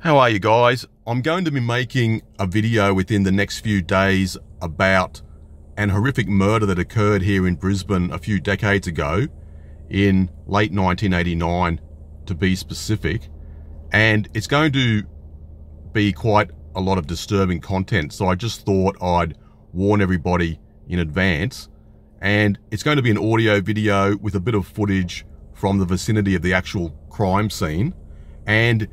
How are you guys? I'm going to be making a video within the next few days about an horrific murder that occurred here in Brisbane a few decades ago in late 1989 to be specific. And it's going to be quite a lot of disturbing content. So I just thought I'd warn everybody in advance. And it's going to be an audio video with a bit of footage from the vicinity of the actual crime scene. And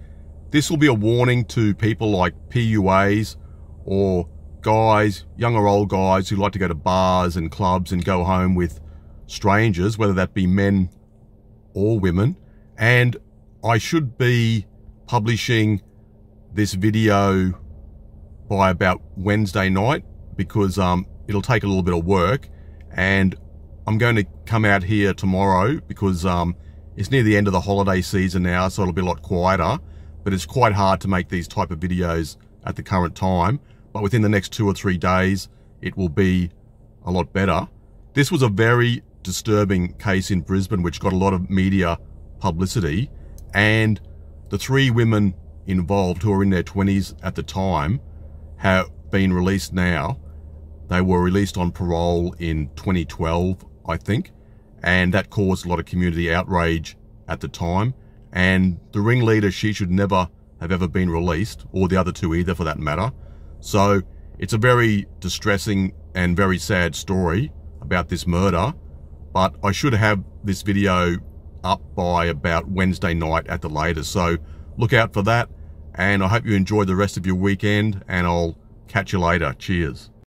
this will be a warning to people like PUAs or guys, young or old guys who like to go to bars and clubs and go home with strangers, whether that be men or women. And I should be publishing this video by about Wednesday night because um, it'll take a little bit of work and I'm going to come out here tomorrow because um, it's near the end of the holiday season now so it'll be a lot quieter but it's quite hard to make these type of videos at the current time. But within the next two or three days, it will be a lot better. This was a very disturbing case in Brisbane, which got a lot of media publicity. And the three women involved, who are in their 20s at the time, have been released now. They were released on parole in 2012, I think. And that caused a lot of community outrage at the time and the ringleader, she should never have ever been released, or the other two either for that matter. So it's a very distressing and very sad story about this murder, but I should have this video up by about Wednesday night at the latest. So look out for that, and I hope you enjoy the rest of your weekend, and I'll catch you later. Cheers.